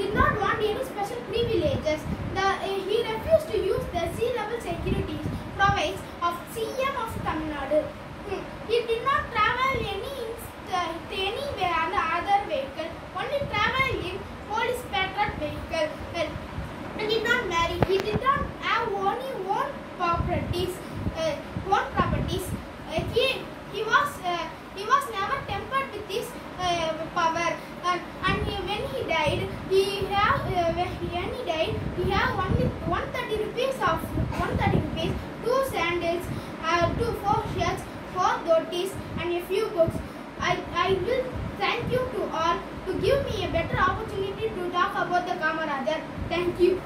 did not want any special privileges. The, uh, he refused to use the sea level securities provides of CM of Tamil Nadu. Hmm. He did not travel any uh, anywhere on the other vehicle, only travel in police patrol vehicle. He did not marry. He did not have only own properties. Uh, own properties. Uh, he he was uh, he was never tempered with his uh, power. And, and he, when he died, he have uh, when he when he died, he have only 130 rupees of 130 rupees, two sandals, uh, two four shirts, four dhotis, and a few books. I, I will thank you to all to give me a better opportunity to talk about the Kamarajar. Thank you.